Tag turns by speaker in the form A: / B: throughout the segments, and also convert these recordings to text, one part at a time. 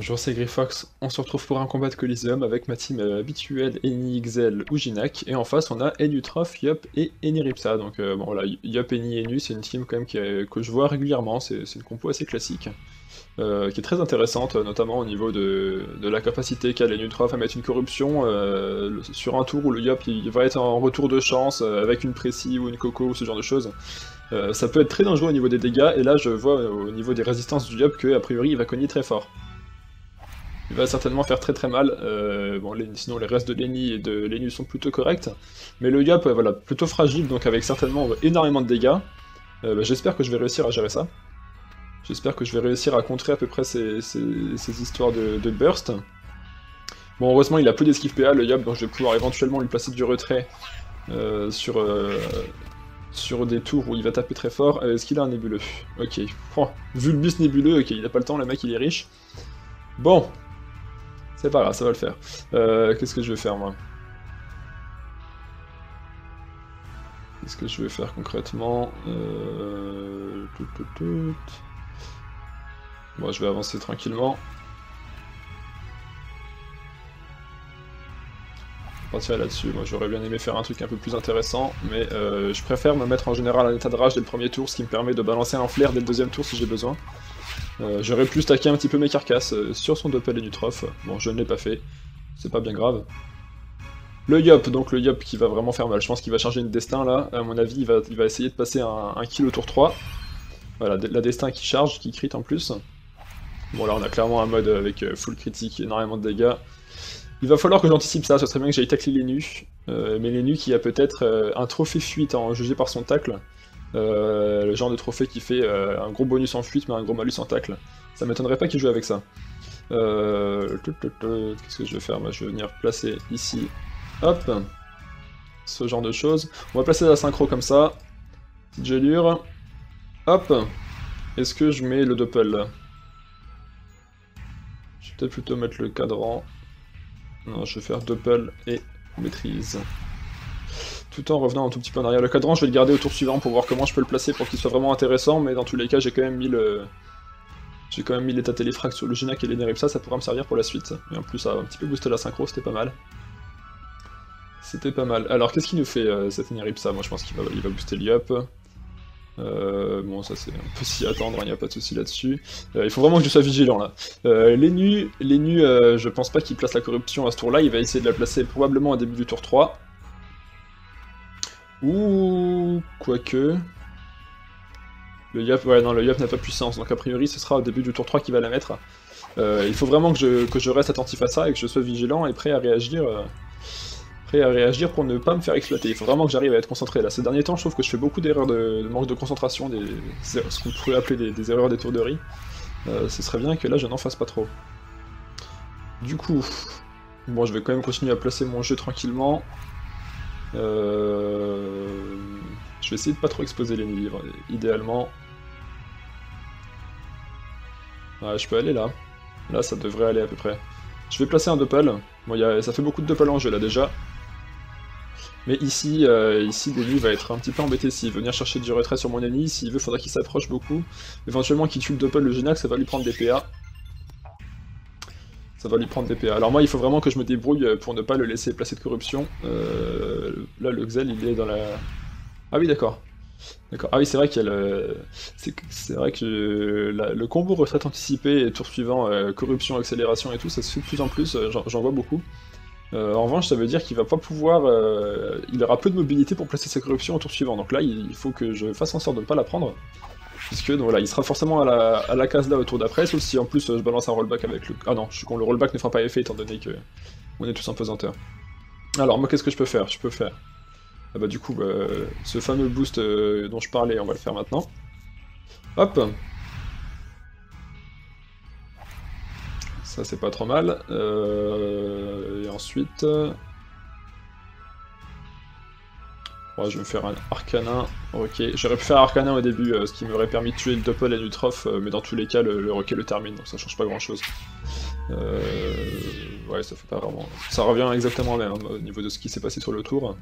A: Bonjour, c'est Griffox. On se retrouve pour un combat de Coliseum avec ma team euh, habituelle, Eni, Xel ou Jinak. Et en face, on a Enutrof, Yop et Eniripsa. Donc euh, bon voilà, Yop, Eni, Enu, c'est une team quand même que je vois régulièrement. C'est une compo assez classique. Euh, qui est très intéressante, notamment au niveau de, la capacité qu'a l'Enutrof à mettre une corruption sur un tour où le Yop il va être en retour de chance avec une Précie ou une Coco ou ce genre de choses. ça peut être très dangereux au niveau des dégâts, et là je vois au niveau des résistances du Yop que a priori il va cogner très fort il va certainement faire très très mal. Euh, bon, sinon les restes de Lenny et de Lenny sont plutôt corrects. Mais le Yap, voilà, plutôt fragile, donc avec certainement énormément de dégâts. Euh, bah, j'espère que je vais réussir à gérer ça. J'espère que je vais réussir à contrer à peu près ces, histoires de, burst. Bon, heureusement, il a peu d'esquive PA, le Yap, donc je vais pouvoir éventuellement lui placer du retrait euh, sur, sur des tours où il va taper très fort. Est-ce qu'il a un nébuleux? Ok. Oh, Vulbus nébuleux, ok, il n'a pas le temps, le mec il est riche. Bon, c'est pas grave, ça va le faire. Euh, qu'est-ce que je vais faire, moi? Qu'est-ce que je vais faire concrètement? Euh... Bon, je vais avancer tranquillement. partir là-dessus. Moi j'aurais bien aimé faire un truc un peu plus intéressant, mais euh, je préfère me mettre en général en état de rage dès le premier tour, ce qui me permet de balancer un flair dès le deuxième tour si j'ai besoin. Euh, j'aurais pu stacker un petit peu mes carcasses euh, sur son Doppel et Nutrof. Bon, je ne l'ai pas fait. C'est pas bien grave. Le Yop, donc le Yop qui va vraiment faire mal. Je pense qu'il va changer une destin là. À mon avis, il va, il va essayer de passer un, kill au tour 3. Voilà, la destin qui charge, qui crit en plus. Bon là on a clairement un mode avec euh, full critique, énormément de dégâts. Il va falloir que j'anticipe ça, ce serait bien que j'aille tacler les mais les qui a peut-être un trophée fuite en jugé par son tacle. Euh, le genre de trophée qui fait euh, un gros bonus en fuite mais un gros malus en tacle. Ça m'étonnerait pas qu'il joue avec ça. Euh, qu'est-ce que je vais faire? Je vais venir placer ici, hop, ce genre de choses. On va placer la synchro comme ça, petite gelure, hop, est-ce que je mets le doppel? Je vais peut-être plutôt mettre le cadran. Non, je vais faire doppel et maîtrise tout en revenant un tout petit peu en arrière. Le cadran, je vais le garder au tour suivant pour voir comment je peux le placer pour qu'il soit vraiment intéressant, mais dans tous les cas, j'ai quand même mis le... J'ai quand même mis l'état téléfrac sur le Ginac et l'Eneripsa, ça pourra me servir pour la suite. Et en plus, ça va un petit peu booster la synchro, c'était pas mal. C'était pas mal. Alors, qu'est-ce qu'il nous fait, euh, cette Eneripsa Moi, je pense qu'il va, il va booster l'IUP. Euh, bon, ça c'est un peu s'y attendre, il n'y a pas de souci là-dessus. Euh, il faut vraiment que je sois vigilant là. les nus, les nus je pense pas qu'il place la corruption à ce tour-là, il va essayer de la placer probablement au début du tour 3. Ouh, quoique... Le Yap, ouais, non, le Yap n'a pas puissance, donc a priori ce sera au début du tour 3 qu'il va la mettre. Euh, il faut vraiment que je, reste attentif à ça et que je sois vigilant et prêt à réagir euh, à réagir pour ne pas me faire exploiter. Il faut vraiment que j'arrive à être concentré là. Ces derniers temps, je trouve que je fais beaucoup d'erreurs de, manque de concentration, des, ce qu'on pourrait appeler des, erreurs d'étourderie. Euh, ce serait bien que là je n'en fasse pas trop. Du coup, bon, je vais quand même continuer à placer mon jeu tranquillement. Euh... Je vais essayer de pas trop exposer les livres, idéalement. Je peux aller là. Là, ça devrait aller à peu près. Je vais placer un doppel. Bon, ça fait beaucoup de doppel en jeu là déjà. Mais ici, euh, ici, va être un petit peu embêté s'il veut venir chercher du retrait sur mon ennemi. S'il veut, faudra qu'il s'approche beaucoup. Éventuellement qu'il tue le doppel le Genax, ça va lui prendre des PA ça va lui prendre des PA. Alors moi, il faut vraiment que je me débrouille pour ne pas le laisser placer de corruption. Euh, là, le Xel, il est dans la... Ah oui, d'accord. D'accord. Ah oui, c'est vrai qu'il y a le... C'est vrai que le combo retraite anticipée et tour suivant, euh, corruption, accélération et tout, ça se fait de plus en plus, euh, j'en vois beaucoup. en revanche, ça veut dire qu'il va pas pouvoir... il aura peu de mobilité pour placer sa corruption au tour suivant, donc là, il faut que je fasse en sorte de ne pas la prendre. Puisque donc, voilà, il sera forcément à la, case là au tour d'après, sauf si en plus euh, je balance un rollback avec le... Ah non, je suis con, le rollback ne fera pas effet étant donné que on est tous en pesanteur. Alors moi qu'est-ce que je peux faire? Je peux faire... Ah bah du coup, bah, ce fameux boost euh, dont je parlais, on va le faire maintenant. Hop Ça c'est pas trop mal. Euh, et ensuite... je vais me faire un Arcanin. Ok, j'aurais pu faire Arcanin au début, euh, ce qui m'aurait permis de tuer le Doppel et Nutrof, euh, mais dans tous les cas, le, le le termine, donc ça change pas grand chose. Euh, ouais, ça fait pas vraiment... Ça revient exactement à même, au niveau de ce qui s'est passé sur le tour.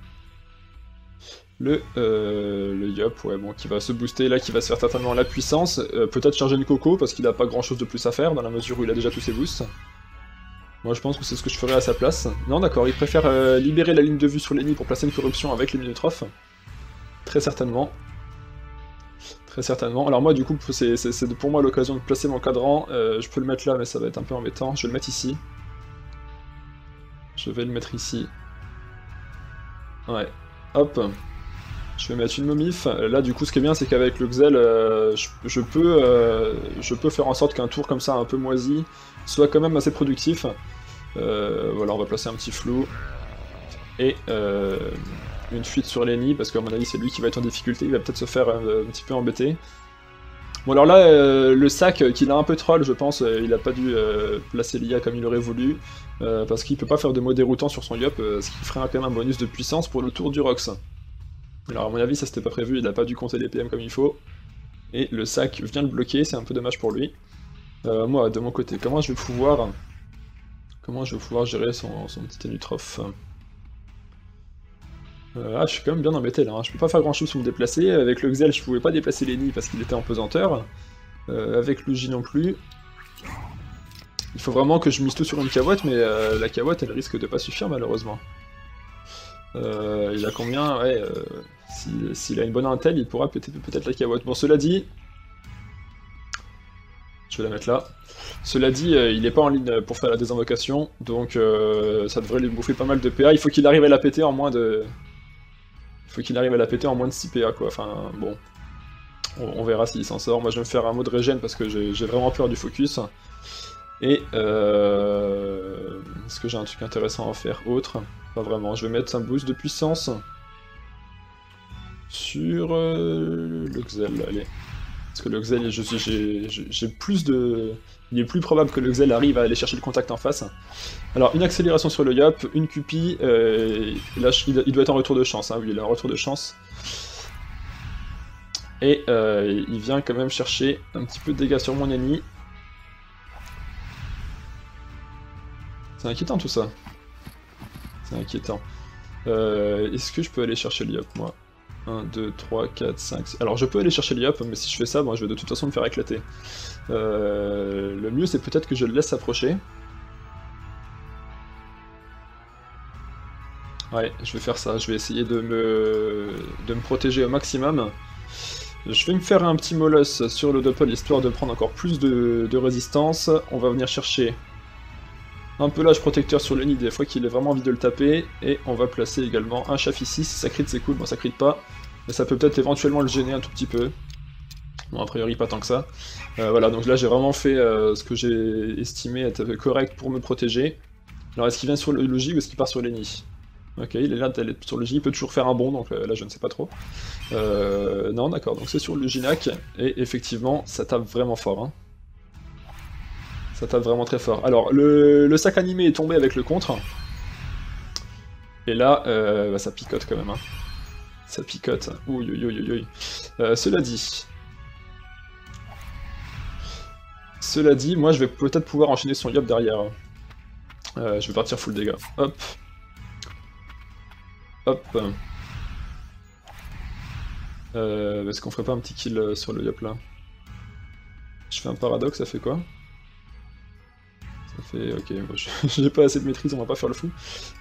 A: Le, euh, le Yop, ouais, bon, qui va se booster là, qui va se faire certainement la puissance. Peut-être charger une Coco, parce qu'il a pas grand chose de plus à faire, dans la mesure où il a déjà tous ses boosts. Moi je pense que c'est ce que je ferais à sa place. Non d'accord, il préfère euh, libérer la ligne de vue sur l'ennemi pour placer une corruption avec les Minutrophes. Très certainement. Très certainement. Alors moi du coup, c'est pour moi l'occasion de placer mon cadran. je peux le mettre là, mais ça va être un peu embêtant. Je vais le mettre ici. Je vais le mettre ici. Ouais. Hop. Je vais mettre une momif. Là, du coup, ce qui est bien, c'est qu'avec le Xel, euh, je, peux, euh, je peux faire en sorte qu'un tour comme ça, un peu moisi, soit quand même assez productif. Euh, voilà, on va placer un petit flou. Et une fuite sur Lenny, parce qu'à mon avis, c'est lui qui va être en difficulté. Il va peut-être se faire un, petit peu embêter. Bon, alors là, le sac, qu'il a un peu troll, je pense, il a pas dû placer l'IA comme il aurait voulu. parce qu'il peut pas faire de mot déroutant sur son Yop, ce qui ferait quand même un bonus de puissance pour le tour du Rox. Alors à mon avis ça c'était pas prévu, il a pas dû compter les PM comme il faut. Et le sac vient le bloquer, c'est un peu dommage pour lui. Euh, moi de mon côté, comment je vais pouvoir comment je vais pouvoir gérer son, petit Tenutroph euh, Ah je suis quand même bien embêté là, hein. je peux pas faire grand chose pour me déplacer. Avec le Xel je pouvais pas déplacer Lenny parce qu'il était en pesanteur. Euh, avec Luigi non plus. Il faut vraiment que je mise tout sur une cavotte, mais la cavotte elle risque de pas suffire malheureusement. Il a combien? Ouais, s'il a une bonne intel, il pourra peut-être la cabotte. Bon, cela dit... Je vais la mettre là. Cela dit, euh, il n'est pas en ligne pour faire la désinvocation, donc euh, ça devrait lui bouffer pas mal de PA. Il faut qu'il arrive à la péter en moins de... Il faut qu'il arrive à la péter en moins de 6 PA, quoi. Enfin, bon. On, verra s'il s'en sort. Moi, je vais me faire un mot de régène parce que j'ai vraiment peur du focus. Et... Euh... Est-ce que j'ai un truc intéressant à faire autre? Vraiment. Je vais mettre un boost de puissance sur euh, le Xel, allez. Parce que le Xel, j'ai plus de... Il est plus probable que le Xel arrive à aller chercher le contact en face. Alors, une accélération sur le Yop, une Cupi, euh, là, il, doit être en retour de chance, hein, oui, il est en retour de chance. Et euh, il vient quand même chercher un petit peu de dégâts sur mon ennemi. C'est inquiétant tout ça. C'est inquiétant. Est-ce que je peux aller chercher le Yop, moi? 1, 2, 3, 4, 5... Alors je peux aller chercher l'IOP, mais si je fais ça, bon, je vais de toute façon me faire éclater. Euh, le mieux c'est peut-être que je le laisse approcher. Ouais, je vais faire ça, je vais essayer de me, de me protéger au maximum. Je vais me faire un petit molosse sur le Doppel histoire de prendre encore plus de, résistance. On va venir chercher un pelage protecteur sur le nid des fois qu'il ait vraiment envie de le taper. Et on va placer également un chaf ici, si ça crit c'est cool, bon ça crit pas. Mais ça peut peut-être éventuellement le gêner un tout petit peu. Bon, a priori, pas tant que ça. Euh, voilà, donc là, j'ai vraiment fait euh, ce que j'ai estimé être correct pour me protéger. Alors, est-ce qu'il vient sur le logis ou est-ce qu'il part sur l'ennemi Ok, il est là, sur le J, il peut toujours faire un bond, donc euh, là, je ne sais pas trop. non, d'accord, donc c'est sur le Ginac, et effectivement, ça tape vraiment fort. Hein. Ça tape vraiment très fort. Alors, le, sac animé est tombé avec le contre. Et là, bah, ça picote quand même. Hein. Ça picote. Ouh, euh, cela dit... Cela dit, moi je vais peut-être pouvoir enchaîner son yop derrière. Euh, je vais partir full dégâts. Hop. Hop. Euh, Est-ce qu'on ferait pas un petit kill sur le yop là? Je fais un paradoxe, ça fait quoi? Fait, ok, j'ai pas assez de maîtrise, on va pas faire le fou.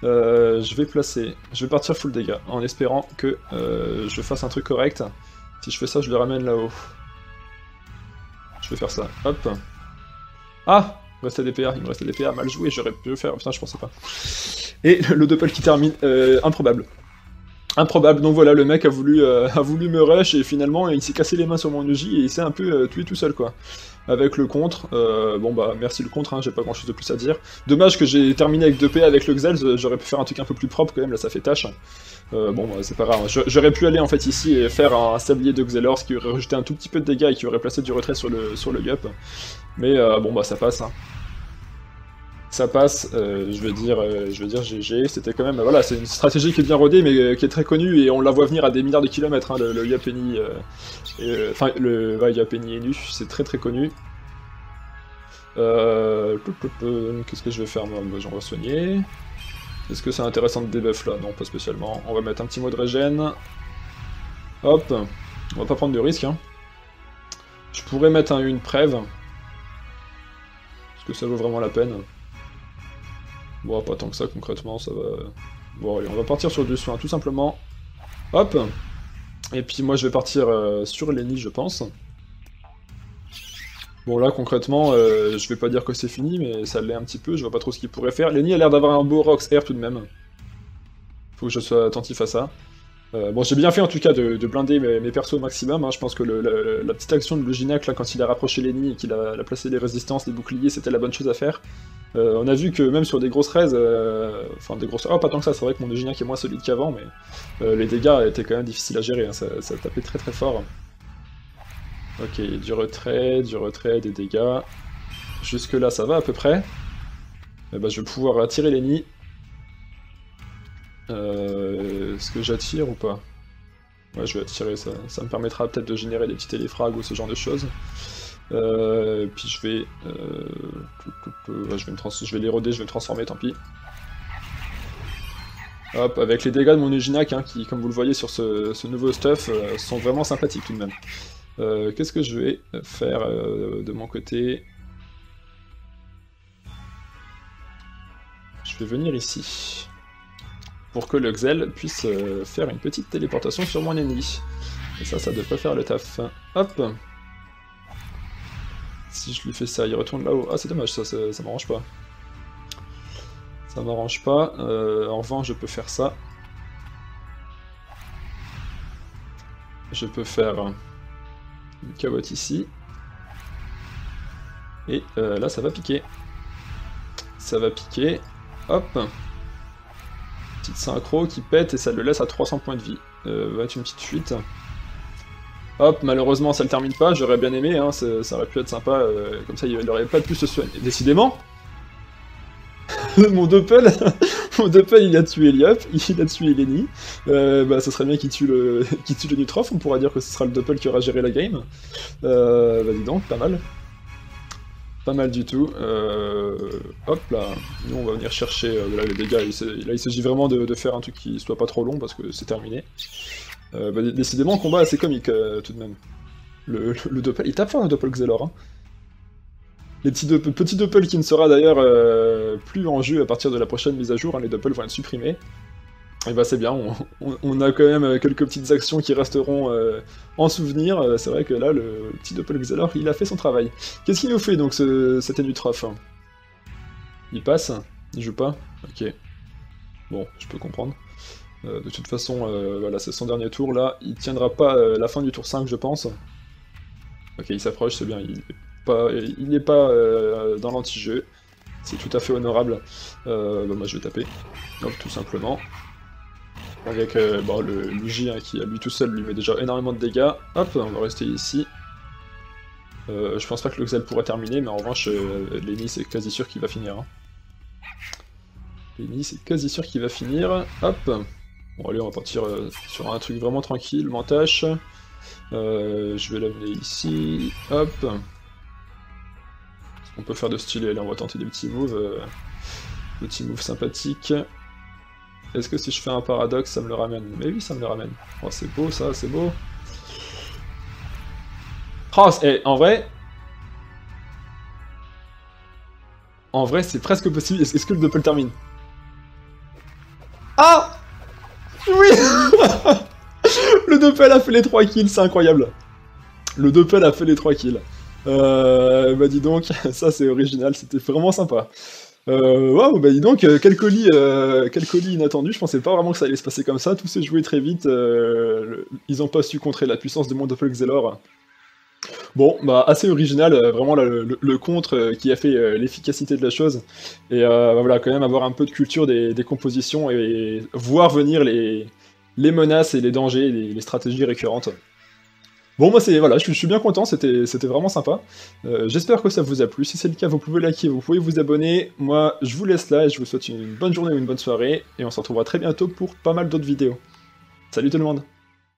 A: Euh, je vais placer, je vais partir full dégâts, en espérant que euh, je fasse un truc correct. Si je fais ça, je le ramène là-haut. Je vais faire ça, hop. Ah Il me restait des PA, il me restait des PA, mal joué, j'aurais pu le faire, putain je pensais pas. Et le doppel qui termine, euh, improbable. Improbable, donc voilà, le mec a voulu, a voulu me rush et finalement il s'est cassé les mains sur mon Uji et il s'est un peu tué tout seul quoi avec le contre. Euh, bon bah merci le contre, hein, j'ai pas grand chose de plus à dire. Dommage que j'ai terminé avec 2P avec le Xel, j'aurais pu faire un truc un peu plus propre quand même, là ça fait tâche. Euh, bon bah, c'est pas grave, j'aurais pu aller en fait ici et faire un sablier de Xelors qui aurait rejeté un tout petit peu de dégâts et qui aurait placé du retrait sur le, sur le Gup. Mais euh, bon bah ça passe. Hein ça passe, euh, je veux dire, euh, je veux dire GG, c'était quand même, voilà, c'est une stratégie qui est bien rodée, mais euh, qui est très connue, et on la voit venir à des milliards de kilomètres, hein, le, Yapeni, enfin, le ouais, Yapeni Enu, c'est très très connu. Qu'est-ce que je vais faire, moi? J'en vais soigner. Est-ce que c'est intéressant de debuff là? Non, pas spécialement. On va mettre un petit mot de régène. Hop, on va pas prendre de risque. Hein. Je pourrais mettre un, une prève. Est-ce que ça vaut vraiment la peine? Bon, pas tant que ça concrètement, ça va... Bon allez, on va partir sur du soin, tout simplement. Hop Et puis moi je vais partir euh, sur Lenny, je pense. Bon là concrètement, euh, je vais pas dire que c'est fini, mais ça l'est un petit peu, je vois pas trop ce qu'il pourrait faire. Lenny a l'air d'avoir un beau Rox Air tout de même. Faut que je sois attentif à ça. Euh, bon, j'ai bien fait en tout cas de, blinder mes, persos au maximum. Hein. Je pense que la, petite action de Loginac, là, quand il a rapproché Lenny et qu'il a, placé les résistances, les boucliers, c'était la bonne chose à faire. Euh, on a vu que même sur des grosses raises, euh, enfin des grosses... Oh, pas tant que ça, c'est vrai que mon Loginac est moins solide qu'avant, mais les dégâts étaient quand même difficiles à gérer, hein. ça, tapait très très fort. Ok, du retrait, du retrait, des dégâts. Jusque là, ça va à peu près. Eh ben, je vais pouvoir attirer Lenny euh, Est-ce que j'attire ou pas? Ouais, je vais attirer, ça, ça me permettra peut-être de générer des petits téléfrags ou ce genre de choses. Euh, puis je vais... Euh, je, vais me je vais l'éroder, je vais me transformer, tant pis. Hop, avec les dégâts de mon Uginac, hein, qui, comme vous le voyez sur ce, nouveau stuff, euh, sont vraiment sympathiques tout de même. Qu'est-ce que je vais faire de mon côté? Je vais venir ici pour que le Xel puisse faire une petite téléportation sur mon ennemi. Et ça, ça devrait faire le taf. Hop Si je lui fais ça, il retourne là-haut. Ah, c'est dommage, ça, ça, m'arrange pas. Ça m'arrange pas. Euh, en revanche, je peux faire ça. Je peux faire une cabotte ici. Et euh, là, ça va piquer. Ça va piquer. Hop petite synchro qui pète et ça le laisse à 300 points de vie. Euh, va être une petite fuite. Hop, malheureusement ça le termine pas, j'aurais bien aimé, hein, ça, aurait pu être sympa, euh, comme ça il aurait pas pu se soigner. Décidément Mon Doppel Mon Doppel il a tué Eliop, il a tué Eleni, euh, bah ça serait bien qu'il tue le qu'il tue on pourra dire que ce sera le Doppel qui aura géré la game. Euh, bah dis donc, pas mal. Pas mal du tout. Euh, hop là, nous on va venir chercher les dégâts. là il s'agit vraiment de, faire un truc qui soit pas trop long parce que c'est terminé. Euh, bah, décidément, combat assez comique tout de même. Le, Doppel, il tape fort le Doppel Xelor. Hein. Les petits, petits Doppel qui ne sera d'ailleurs plus en jeu à partir de la prochaine mise à jour. Hein, les Doppel vont être supprimés. Et bah c'est bien, on, a quand même euh, quelques petites actions qui resteront euh, en souvenir. Euh, c'est vrai que là, le petit Doppelxelor, il a fait son travail. Qu'est-ce qu'il nous fait donc ce, cet Enutrof Il passe? Il joue pas? Ok. Bon, je peux comprendre. De toute façon, voilà, c'est son dernier tour là. Il tiendra pas la fin du tour 5, je pense. Ok, il s'approche, c'est bien. Il n'est pas, dans l'anti-jeu. C'est tout à fait honorable. bah, moi, je vais taper. Donc, tout simplement. Avec euh, bon, le Luigi hein, qui, à lui tout seul, lui met déjà énormément de dégâts. Hop, on va rester ici. Euh, je pense pas que le Xel pourrait terminer, mais en revanche, euh, Lenny, c'est quasi sûr qu'il va finir. Hein. Lenny, c'est quasi sûr qu'il va finir. Hop Bon, allez, on va partir sur un truc vraiment tranquille, Mantache. je vais l'amener ici. Hop Ce qu'on peut faire de stylé? Là, on va tenter des petits moves. petits moves sympathiques. Est-ce que si je fais un paradoxe, ça me le ramène? Mais oui, ça me le ramène. Oh, c'est beau ça, c'est beau. Oh, et en vrai... En vrai, c'est presque possible. Est-ce que le doppel termine Ah Oui Le doppel a fait les 3 kills, c'est incroyable. Le doppel a fait les 3 kills. Euh, bah dis donc, ça c'est original, c'était vraiment sympa. Euh, bah dis donc, euh, quel colis, euh, quel colis inattendu, je pensais pas vraiment que ça allait se passer comme ça, tout s'est joué très vite, euh, ils ont pas su contrer la puissance de mon Xelor. Bon, bah assez original, vraiment le, contre qui a fait l'efficacité de la chose, et bah, voilà, quand même avoir un peu de culture des, compositions et voir venir les, les menaces et les dangers, les stratégies récurrentes. Bon, moi, c'est voilà, je, suis bien content, c'était vraiment sympa. Euh, j'espère que ça vous a plu. Si c'est le cas, vous pouvez liker, vous pouvez vous abonner. Moi, je vous laisse là et je vous souhaite une bonne journée ou une bonne soirée. Et on se retrouvera très bientôt pour pas mal d'autres vidéos. Salut tout le monde